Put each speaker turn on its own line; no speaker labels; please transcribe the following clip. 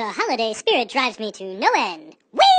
The holiday spirit drives me to no end. Whee!